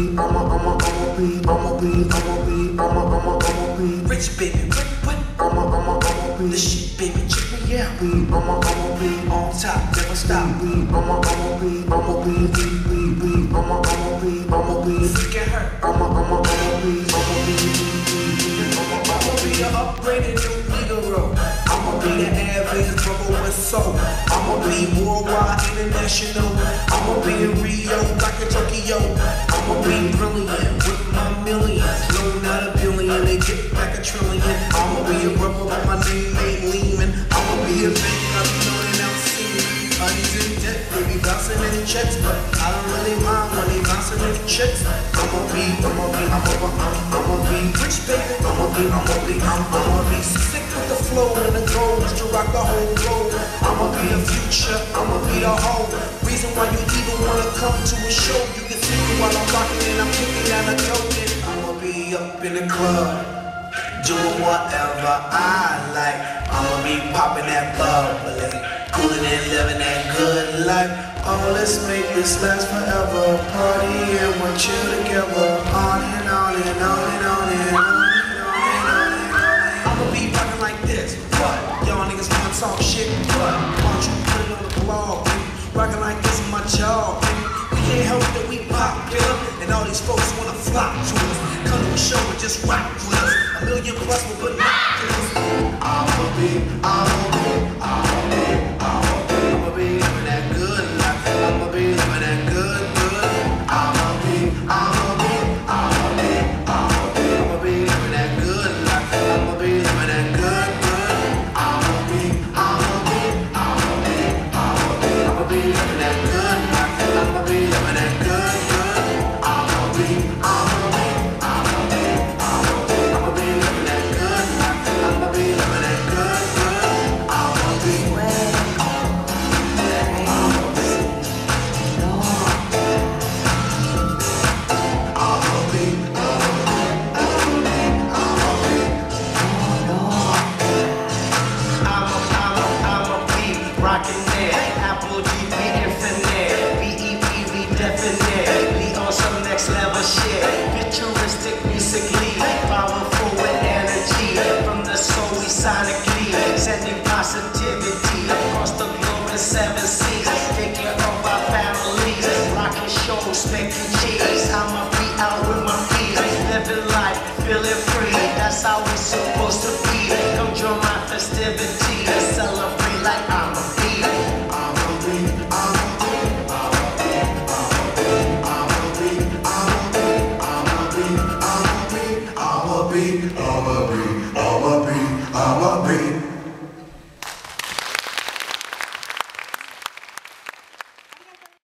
Be, I'ma, I'ma, I'ma be, I'ma be, I'ma be, I'ma, I'ma, I'ma be, Rich baby, what, what? I'ma, I'ma, I'ma be, The shit, baby, check me out. be, I'ma, I'ma be, On top, never stop. be, I'ma, I'ma be, I'ma be, be, be, be, I'ma, I'ma be, I'ma be, Look at her. I'ma, I'ma, I'ma with soul. I'ma be worldwide, international. I'ma be in Rio, like in Tokyo. I'ma be brilliant with my millions. No, not a billion, they get back a trillion. I'ma be a brother with my name Debt, they be bouncing in checks, but I don't really mind when they bouncing in checks. I'ma be, I'ma be, I'ma, I'ma, I'ma be rich, baby. I'ma be, I'ma be, I'm, I'ma be sick with the flow and the goals to rock the whole globe. I'ma be the future, I'ma be the whole reason why you even wanna come to a show. You can see me while I'm rocking and I'm kicking and I'm joking. I'ma be up in the club, doing whatever I like. I'ma be popping that bubbly, let's make this last forever. Party and we'll chill together. On and on and on and on and on and on and on. I'ma be rocking like this. What? Y'all niggas wanna talk shit? What? Why don't you put it on the blog? Rocking like this is my job. We can't help that we popular, and all these folks wanna flock to us. Come to a show and just rock with us. A million plus put binoculars. I'ma be, I'ma the shit. Futuristic musically, powerful with energy. From the soul we sonically, sending positivity across the globe and seven seas. Taking of our families, rocking shows, making cheese. I'ma be out with my feet, living life, feeling free. That's how we supposed to be. Come join my festivity, celebrate like I'm a bee. I'm a bee. all upbringing.